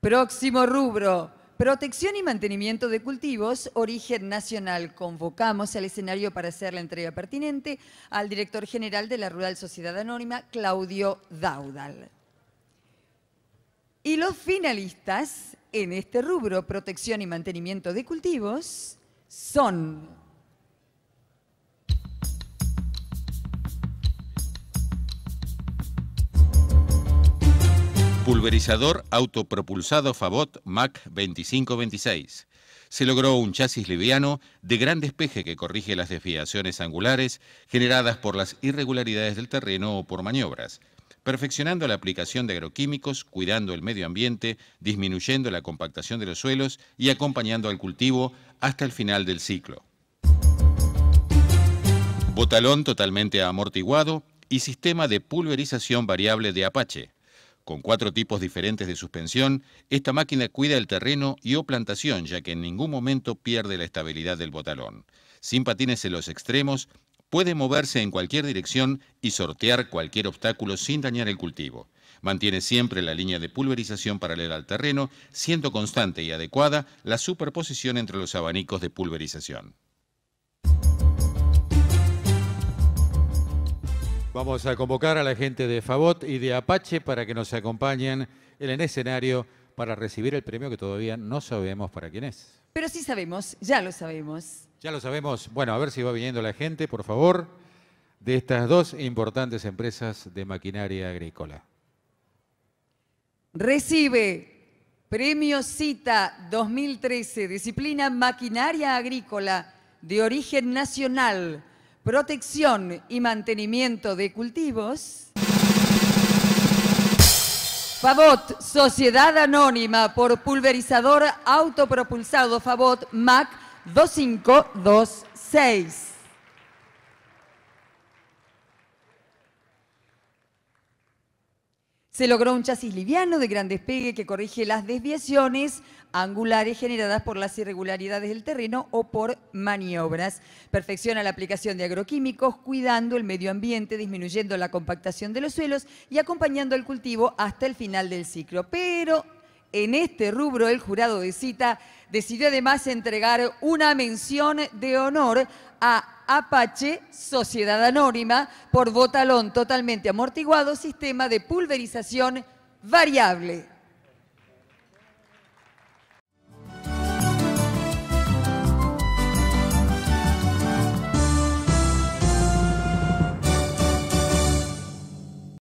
Próximo rubro. Protección y mantenimiento de cultivos, origen nacional. Convocamos al escenario para hacer la entrega pertinente al director general de la Rural Sociedad Anónima, Claudio Daudal. Y los finalistas en este rubro, protección y mantenimiento de cultivos, son Pulverizador autopropulsado Fabot Mac 2526. Se logró un chasis liviano de gran despeje que corrige las desviaciones angulares generadas por las irregularidades del terreno o por maniobras, perfeccionando la aplicación de agroquímicos, cuidando el medio ambiente, disminuyendo la compactación de los suelos y acompañando al cultivo hasta el final del ciclo. Botalón totalmente amortiguado y sistema de pulverización variable de Apache con cuatro tipos diferentes de suspensión, esta máquina cuida el terreno y o plantación, ya que en ningún momento pierde la estabilidad del botalón. Sin patines en los extremos, puede moverse en cualquier dirección y sortear cualquier obstáculo sin dañar el cultivo. Mantiene siempre la línea de pulverización paralela al terreno, siendo constante y adecuada la superposición entre los abanicos de pulverización. Vamos a convocar a la gente de Favot y de Apache para que nos acompañen en el escenario para recibir el premio que todavía no sabemos para quién es. Pero sí sabemos, ya lo sabemos. Ya lo sabemos. Bueno, a ver si va viniendo la gente, por favor, de estas dos importantes empresas de maquinaria agrícola. Recibe Premio Cita 2013, disciplina Maquinaria Agrícola de origen nacional protección y mantenimiento de cultivos. Favot, Sociedad Anónima por Pulverizador Autopropulsado Favot MAC 2526. Se logró un chasis liviano de gran despegue que corrige las desviaciones angulares generadas por las irregularidades del terreno o por maniobras. Perfecciona la aplicación de agroquímicos, cuidando el medio ambiente, disminuyendo la compactación de los suelos y acompañando el cultivo hasta el final del ciclo. Pero en este rubro el jurado de cita decidió además entregar una mención de honor a Apache, Sociedad Anónima, por botalón totalmente amortiguado, sistema de pulverización variable.